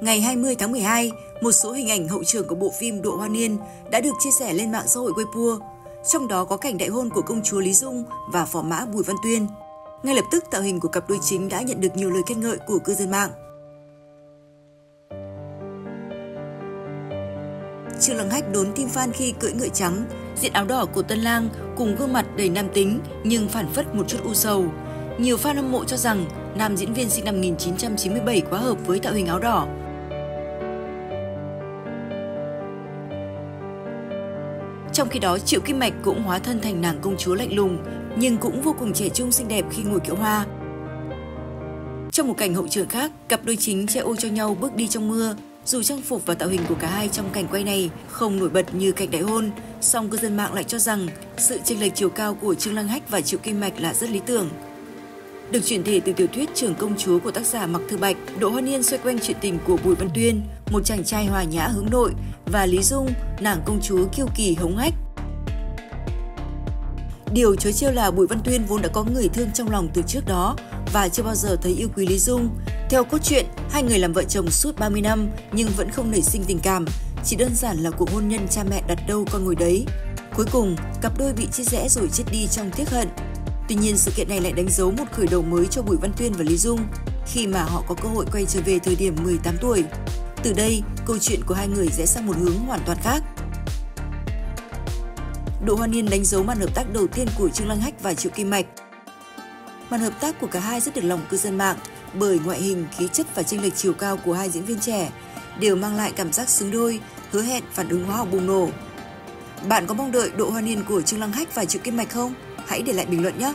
Ngày 20 tháng 12, một số hình ảnh hậu trường của bộ phim Độ Hoa Niên đã được chia sẻ lên mạng xã hội Weibo, trong đó có cảnh đại hôn của công chúa Lý Dung và phò mã Bùi Văn Tuyên. Ngay lập tức, tạo hình của cặp đôi chính đã nhận được nhiều lời khen ngợi của cư dân mạng. Trương Lăng Hách đốn tim fan khi cưỡi ngựa trắng, diện áo đỏ của Tân Lang cùng gương mặt đầy nam tính nhưng phản phất một chút u sầu. Nhiều fan hâm mộ cho rằng nam diễn viên sinh năm 1997 quá hợp với tạo hình áo đỏ. Trong khi đó, Triệu Kim Mạch cũng hóa thân thành nàng công chúa lạnh lùng, nhưng cũng vô cùng trẻ trung xinh đẹp khi ngồi kiệu hoa. Trong một cảnh hậu trường khác, cặp đôi chính che ô cho nhau bước đi trong mưa. Dù trang phục và tạo hình của cả hai trong cảnh quay này không nổi bật như cảnh đại hôn, song cư dân mạng lại cho rằng sự chênh lệch chiều cao của Trương Lăng Hách và Triệu Kim Mạch là rất lý tưởng. Được chuyển thể từ tiểu thuyết trường công chúa của tác giả Mạc Thư Bạch, Đỗ Hoa Niên xoay quanh chuyện tình của Bùi Văn Tuyên, một chàng trai hòa nhã hướng nội, và Lý Dung, nàng công chúa kiêu kỳ hống hách. Điều chớ trêu là Bùi Văn Tuyên vốn đã có người thương trong lòng từ trước đó và chưa bao giờ thấy yêu quý Lý Dung. Theo cốt truyện, hai người làm vợ chồng suốt 30 năm nhưng vẫn không nảy sinh tình cảm, chỉ đơn giản là cuộc hôn nhân cha mẹ đặt đâu con ngồi đấy. Cuối cùng, cặp đôi bị chia rẽ rồi chết đi trong tiếc hận. Tuy nhiên, sự kiện này lại đánh dấu một khởi đầu mới cho Bùi Văn Tuyên và Lý Dung khi mà họ có cơ hội quay trở về thời điểm 18 tuổi. Từ đây, câu chuyện của hai người rẽ sang một hướng hoàn toàn khác. Độ Hoa Niên đánh dấu màn hợp tác đầu tiên của Trương Lăng Hách và Triệu Kim Mạch. Màn hợp tác của cả hai rất được lòng cư dân mạng bởi ngoại hình, khí chất và chênh lệch chiều cao của hai diễn viên trẻ đều mang lại cảm giác xứng đôi, hứa hẹn phản ứng hóa học bùng nổ. Bạn có mong đợi độ hoa niên của Trương Lăng Hách và Triệu Kim Mạch không? Hãy để lại bình luận nhé!